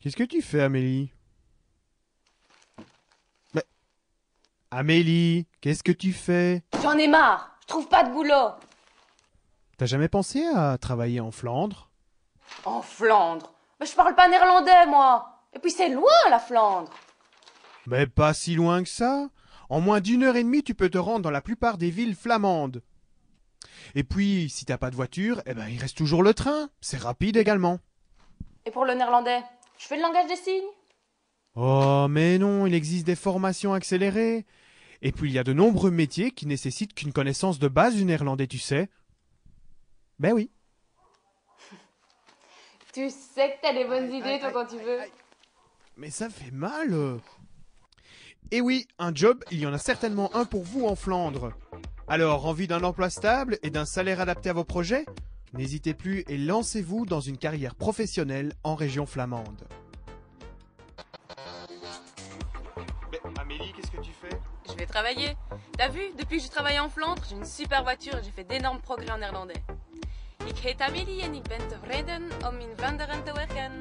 Qu'est-ce que tu fais, Amélie Mais. Amélie, qu'est-ce que tu fais J'en ai marre. Je trouve pas de boulot. T'as jamais pensé à travailler en Flandre? En Flandre. Mais je parle pas néerlandais, moi. Et puis c'est loin, la Flandre. Mais pas si loin que ça. En moins d'une heure et demie, tu peux te rendre dans la plupart des villes flamandes. Et puis, si t'as pas de voiture, eh ben, il reste toujours le train. C'est rapide également. Et pour le néerlandais, je fais le langage des signes? Oh, mais non, il existe des formations accélérées. Et puis, il y a de nombreux métiers qui nécessitent qu'une connaissance de base du néerlandais, tu sais. Ben oui. Tu sais que t'as des bonnes idées, toi, quand tu veux. Mais ça fait mal. Et oui, un job, il y en a certainement un pour vous en Flandre. Alors, envie d'un emploi stable et d'un salaire adapté à vos projets? N'hésitez plus et lancez-vous dans une carrière professionnelle en région flamande. Mais Amélie, qu'est-ce que tu fais? Je vais travailler. T'as vu, depuis que je travaille en Flandre, j'ai une super voiture et j'ai fait d'énormes progrès en néerlandais. Ik heet Amélie en ik ben tevreden om in Vlaanderen te werken.